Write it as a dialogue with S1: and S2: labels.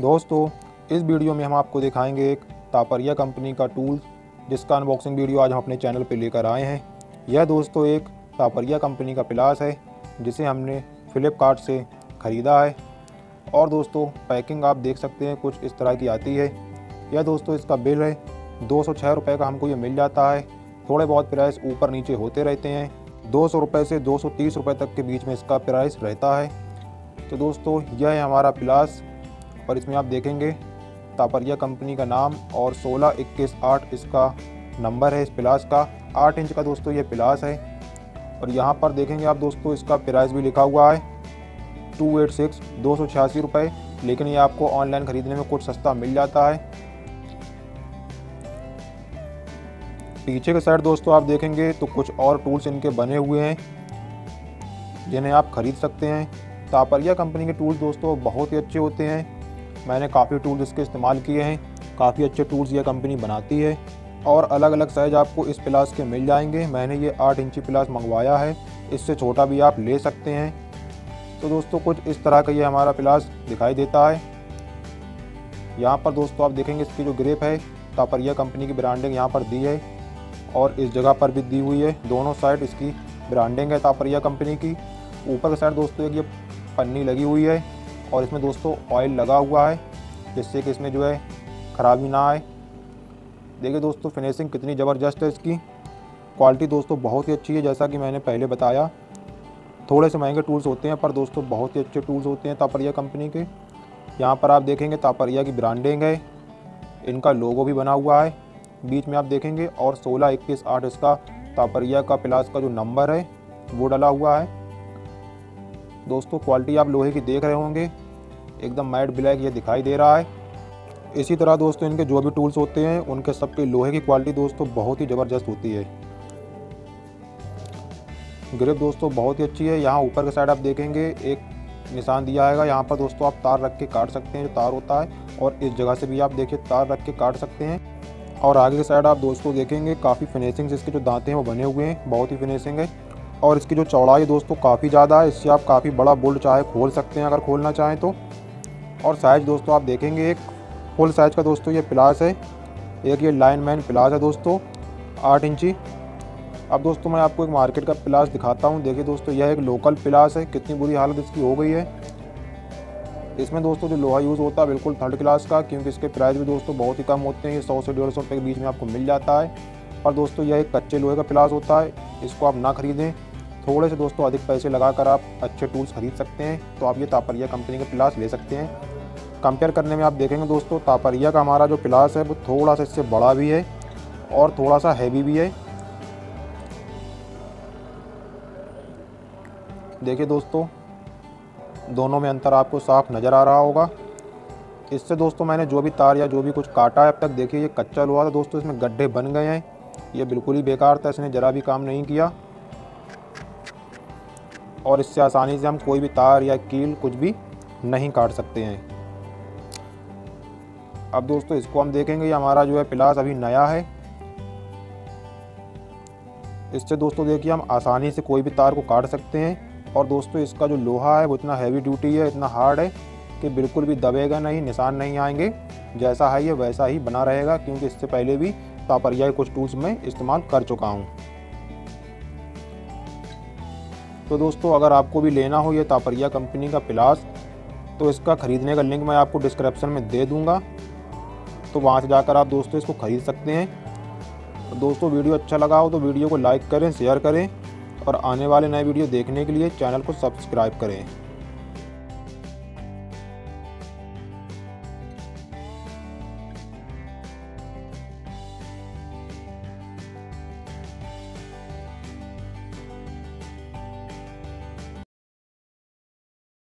S1: दोस्तों, इस वीडियो में हम आपको दिखाएँगे एक तापरिया कंपनी का टूल, जिसका अनबॉक्सिंग वीडियो आज हम अपने चैनल पर लेकर आए हैं। यह दोस्तों एक तापरिया कंपनी का प्लास है, जिसे हमने फ्लिपकार्ट से ख़रीदा है। और दोस्तों, पैकिंग आप देख सकते हैं, कुछ इस तरह की आती है। यह दोस्तों इसका बिल है, दो सौ का हमको ये मिल जाता है। थोड़े बहुत प्राइस ऊपर नीचे होते रहते हैं। दो सौ रुपये से दो सौ तीस रुपये तक के बीच में इसका प्राइस रहता है। तो दोस्तों, यह है हमारा प्लास और इसमें आप देखेंगे तापरिया कंपनी का नाम और सोलह इक्कीस आठ इसका नंबर है इस प्लास का। आठ इंच का दोस्तों ये प्लास है और यहाँ पर देखेंगे आप दोस्तों, इसका प्राइस भी लिखा हुआ है टू एट सिक्स, दो सौ छियासी रुपये लेकिन ये आपको ऑनलाइन ख़रीदने में कुछ सस्ता मिल जाता है। पीछे के साइड दोस्तों आप देखेंगे तो कुछ और टूल्स इनके बने हुए हैं, जिन्हें आप ख़रीद सकते हैं। तापरिया कंपनी के टूल्स दोस्तों बहुत ही अच्छे होते हैं। मैंने काफ़ी टूल्स इसके इस्तेमाल किए हैं, काफ़ी अच्छे टूल्स यह कंपनी बनाती है। और अलग अलग साइज़ आपको इस प्लास के मिल जाएँगे। मैंने ये आठ इंची प्लास मंगवाया है, इससे छोटा भी आप ले सकते हैं। तो दोस्तों कुछ इस तरह का ये हमारा प्लास दिखाई देता है। यहाँ पर दोस्तों आप देखेंगे इसकी जो ग्रेप है, तापरिया कंपनी की ब्रांडिंग यहाँ पर दी है। और इस जगह पर भी दी हुई है। दोनों साइड इसकी ब्रांडिंग है तापरिया कंपनी की। ऊपर की साइड दोस्तों एक ये पन्नी लगी हुई है और इसमें दोस्तों ऑयल लगा हुआ है, जिससे कि इसमें जो है ख़राबी ना आए। देखिए दोस्तों फिनिशिंग कितनी ज़बरदस्त है इसकी। क्वालिटी दोस्तों बहुत ही अच्छी है, जैसा कि मैंने पहले बताया। थोड़े से महँगे टूल्स होते हैं, पर दोस्तों बहुत ही अच्छे टूल्स होते हैं तापरिया कंपनी के। यहाँ पर आप देखेंगे तापरिया की ब्रांडिंग है। इनका लोगो भी बना हुआ है। बीच में आप देखेंगे, और सोलह, इक्कीस, आठ इसका तापरिया का प्लास का जो नंबर है, वो डला हुआ है। दोस्तों, क्वालिटी आप लोहे की देख रहे होंगे, एकदम मैट ब्लैक ये दिखाई दे रहा है। इसी तरह दोस्तों, इनके जो भी टूल्स होते हैं, उनके सबके लोहे की क्वालिटी दोस्तों बहुत ही ज़बरदस्त होती है। ग्रिप दोस्तों बहुत ही अच्छी है। यहाँ ऊपर के साइड आप देखेंगे, एक निशान दिया है यहाँ पर दोस्तों आप तार रख के काट सकते हैं, जो तार होता है, और इस जगह से भी आप देखिए, तार रख के काट सकते हैं। और आगे के साइड आप दोस्तों देखेंगे, काफ़ी फिनिशिंग इसके जो दांते हैं वो बने हुए हैं, बहुत ही फिनिशिंग है। और इसकी जो चौड़ाई दोस्तों, काफ़ी ज़्यादा है, इससे आप काफ़ी बड़ा बोल्ट चाहे खोल सकते हैं अगर खोलना चाहें तो। और साइज़ दोस्तों आप देखेंगे, एक फुल साइज़ का दोस्तों ये प्लास है। एक ये लाइन मैन प्लास है दोस्तों, आठ इंची। अब दोस्तों मैं आपको एक मार्केट का प्लास दिखाता हूँ। देखिए दोस्तों, यह एक लोकल प्लास है, कितनी बुरी हालत इसकी हो गई है। इसमें दोस्तों जो लोहा यूज़ होता है बिल्कुल थर्ड क्लास का, क्योंकि इसके प्राइस भी दोस्तों बहुत ही कम होते हैं। ये सौ से डेढ़ सौ रुपये के बीच में आपको मिल जाता है। और दोस्तों यह एक कच्चे लोहे का प्लास होता है। इसको आप ना खरीदें। थोड़े से दोस्तों अधिक पैसे लगाकर आप अच्छे टूल्स खरीद सकते हैं। तो आप ये तापरिया कंपनी के प्लास ले सकते हैं। कंपेयर करने में आप देखेंगे दोस्तों, तापरिया का हमारा जो प्लास है, वो थोड़ा सा इससे बड़ा भी है और थोड़ा सा हैवी भी है। देखिए दोस्तों दोनों में अंतर आपको साफ़ नज़र आ रहा होगा। इससे दोस्तों मैंने जो भी तार या जो भी कुछ काटा है, अब तक देखिए, ये कच्चा लोहा था दोस्तों, इसमें गड्ढे बन गए हैं। ये बिल्कुल ही बेकार था, इसने ज़रा भी काम नहीं किया। और इससे आसानी से हम कोई भी तार या कील कुछ भी नहीं काट सकते हैं। अब दोस्तों, इसको हम देखेंगे, ये हमारा जो है प्लास अभी नया है। इससे दोस्तों देखिए, हम आसानी से कोई भी तार को काट सकते हैं। और दोस्तों, इसका जो लोहा है, वो इतना हैवी ड्यूटी है, इतना हार्ड है कि बिल्कुल भी दबेगा नहीं, निशान नहीं आएँगे। जैसा है ये, वैसा ही बना रहेगा, क्योंकि इससे पहले भी तापरिया कुछ टूल्स में इस्तेमाल कर चुका हूँ। तो दोस्तों, अगर आपको भी लेना हो ये तापरिया कंपनी का प्लास तो इसका ख़रीदने का लिंक मैं आपको डिस्क्रिप्शन में दे दूँगा। तो वहाँ से जाकर आप दोस्तों इसको ख़रीद सकते हैं। तो दोस्तों, वीडियो अच्छा लगा हो तो वीडियो को लाइक करें शेयर करें। और आने वाले नए वीडियो देखने के लिए चैनल को सब्सक्राइब करें।